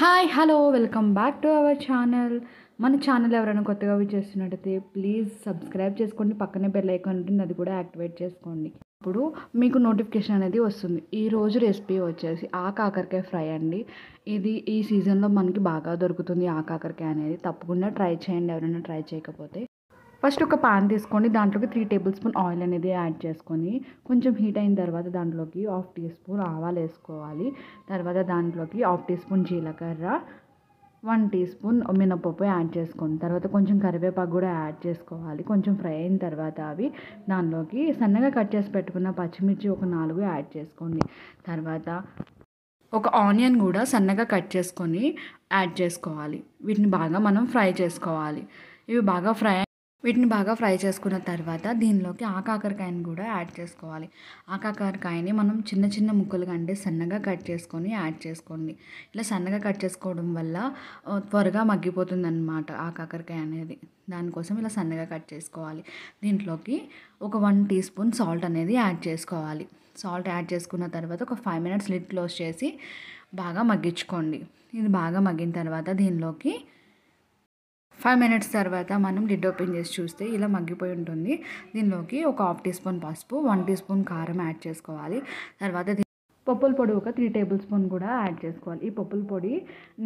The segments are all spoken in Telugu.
Hi hello welcome back to our channel మన ఛానల్ ఎవరైనా కొత్తగా చేస్తున్నట్టయితే ప్లీజ్ సబ్స్క్రైబ్ చేసుకోండి. పక్కనే బెల్ ఐకాన్ ఉంటుంది అది కూడా యాక్టివేట్ చేసుకోండి. ఇప్పుడు మీకు నోటిఫికేషన్ అనేది వస్తుంది. ఈ రోజు రెసిపీ వచ్చేసి ఆ కాకరకాయ ఫ్రై అండి. ఇది ఈ సీజన్లో మనకి బాగా దొరుకుతుంది ఆ కాకరకాయ అనేది. తప్పకుండా ట్రై చేయండి ఎవరైనా ట్రై చేయకపోతే. ఫస్ట్ ఒక పాన్ తీసుకోండి దాంట్లోకి త్రీ టేబుల్ స్పూన్ ఆయిల్ అనేది యాడ్ చేసుకొని కొంచెం హీట్ అయిన తర్వాత దాంట్లోకి హాఫ్ టీ స్పూన్ ఆవాలు వేసుకోవాలి. తర్వాత దాంట్లోకి హాఫ్ టీ స్పూన్ జీలకర్ర వన్ టీ స్పూన్ మినపప్పు యాడ్ చేసుకోండి తర్వాత కొంచెం కరివేపాకు కూడా యాడ్ చేసుకోవాలి. కొంచెం ఫ్రై అయిన తర్వాత అవి దానిలోకి సన్నగా కట్ చేసి పెట్టుకున్న పచ్చిమిర్చి ఒక నాలుగు యాడ్ చేసుకోండి. తర్వాత ఒక ఆనియన్ కూడా సన్నగా కట్ చేసుకొని యాడ్ చేసుకోవాలి. వీటిని బాగా మనం ఫ్రై చేసుకోవాలి. ఇవి బాగా ఫ్రై వీటిని బాగా ఫ్రై చేసుకున్న తర్వాత దీనిలోకి ఆ కాకరకాయని కూడా యాడ్ చేసుకోవాలి. ఆ కాకరకాయని మనం చిన్న చిన్న ముక్కలుగా అంటే సన్నగా కట్ చేసుకొని యాడ్ చేసుకోండి. ఇలా సన్నగా కట్ చేసుకోవడం వల్ల త్వరగా మగ్గిపోతుంది అనమాట ఆ కాకరకాయ అనేది. దానికోసం ఇలా సన్నగా కట్ చేసుకోవాలి. దీంట్లోకి ఒక వన్ టీ స్పూన్ సాల్ట్ అనేది యాడ్ చేసుకోవాలి. సాల్ట్ యాడ్ చేసుకున్న తర్వాత ఒక ఫైవ్ మినిట్స్ లిడ్ క్లోజ్ చేసి బాగా మగ్గించుకోండి. ఇది బాగా మగ్గిన తర్వాత దీనిలోకి ఫైవ్ మినిట్స్ తర్వాత మనం లిడ్ ఓపెన్ చేసి చూస్తే ఇలా మగ్గిపోయి ఉంటుంది. దీనిలోకి ఒక హాఫ్ టీ స్పూన్ పసుపు వన్ టీ స్పూన్ కారం యాడ్ చేసుకోవాలి. తర్వాత పప్పుల పొడి ఒక త్రీ టేబుల్ స్పూన్ కూడా యాడ్ చేసుకోవాలి. ఈ పప్పుల పొడి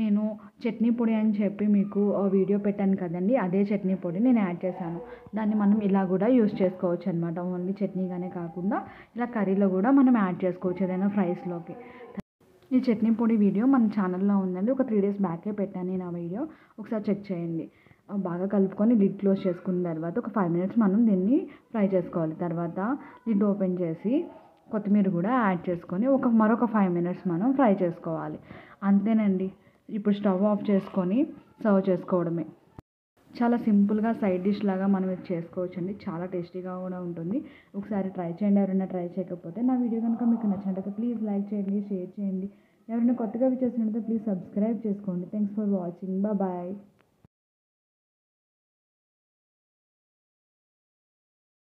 నేను చట్నీ పొడి అని చెప్పి మీకు వీడియో పెట్టాను కదండి. అదే చట్నీ పొడి నేను యాడ్ చేశాను. దాన్ని మనం ఇలా కూడా యూస్ చేసుకోవచ్చు అనమాట ఓన్లీ చట్నీగానే కాకుండా ఇలా కర్రీలో కూడా మనం యాడ్ చేసుకోవచ్చు ఏదైనా ఫ్రైస్లోకి ఈ చట్నీ పొడి వీడియో మన ఛానల్లో ఉందండి. ఒక త్రీ డేస్ బ్యాకే పెట్టాను నేను ఆ వీడియో. ఒకసారి చెక్ చేయండి. బాగా కలుపుకొని లిడ్ క్లోజ్ చేసుకున్న తర్వాత ఒక ఫైవ్ మినిట్స్ మనం దీన్ని ఫ్రై చేసుకోవాలి. తర్వాత లిడ్ ఓపెన్ చేసి కొత్తిమీర కూడా యాడ్ చేసుకొని ఒక మరొక ఫైవ్ మినిట్స్ మనం ఫ్రై చేసుకోవాలి. అంతేనండి. ఇప్పుడు స్టవ్ ఆఫ్ చేసుకొని సర్వ్ చేసుకోవడమే. చాలా సింపుల్గా సైడ్ డిష్ లాగా మనం ఇది చేసుకోవచ్చు అండి చాలా టేస్టీగా కూడా ఉంటుంది. ఒకసారి ట్రై చేయండి. ఎవరైనా ట్రై చేయకపోతే నా వీడియో కనుక మీకు నచ్చినట్లయితే ప్లీజ్ లైక్ చేయండి షేర్ చేయండి. ఎవరైనా కొత్తగా చేసినట్లయితే ప్లీజ్ సబ్స్క్రైబ్ చేసుకోండి. Thanks for watching. బాయ్.